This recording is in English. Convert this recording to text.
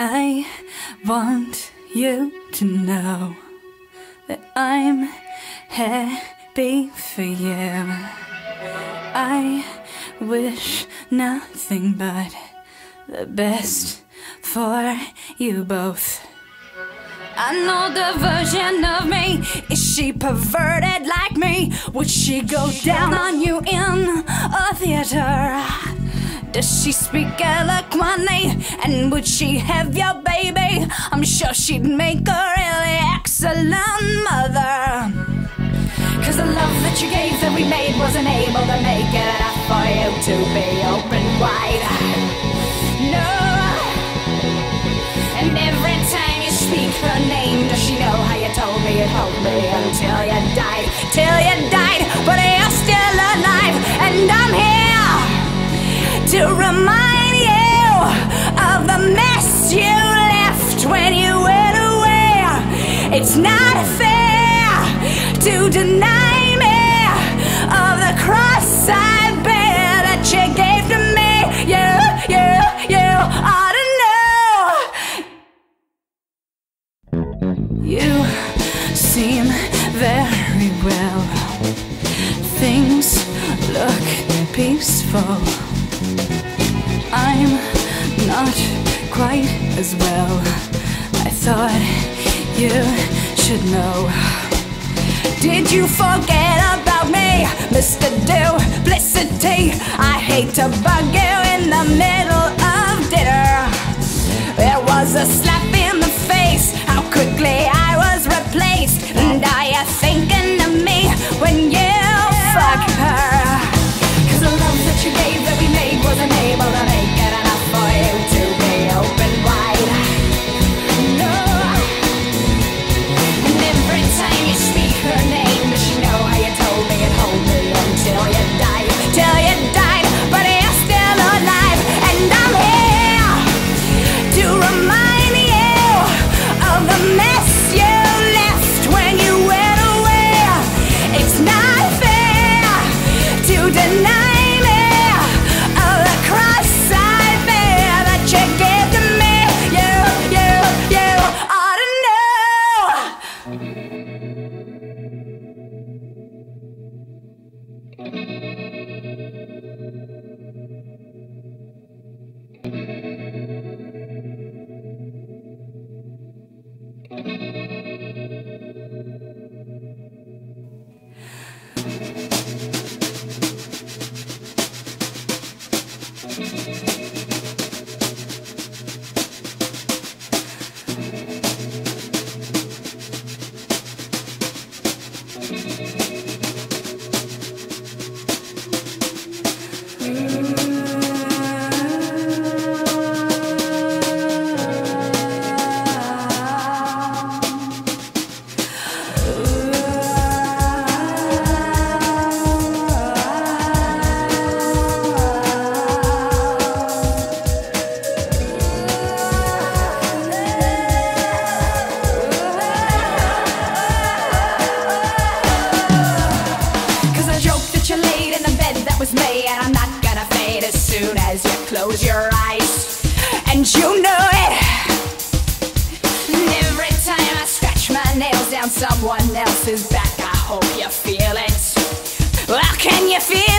I want you to know that I'm happy for you. I wish nothing but the best for you both. I know the version of me. Is she perverted like me? Would she go down on you in a theater? Does she speak eloquently? And would she have your baby? I'm sure she'd make a really excellent mother. Cause the love that you gave that we made wasn't able to make it enough for you to be open wide. No. And every time you speak her name, does she know how you told me you'd hold me to remind you of the mess you left when you went away. It's not fair to deny me of the cross I bear that you gave to me. You, you, you ought to know. You seem very well. Things look peaceful. I'm not quite as well. I thought you should know. Did you forget about me, Mr. Duplicity? I hate to bug you in the middle Cause was made, and I'm not gonna fade as soon as you close your eyes. And you know it. And every time I scratch my nails down someone else's back, I hope you feel it. Well, can you feel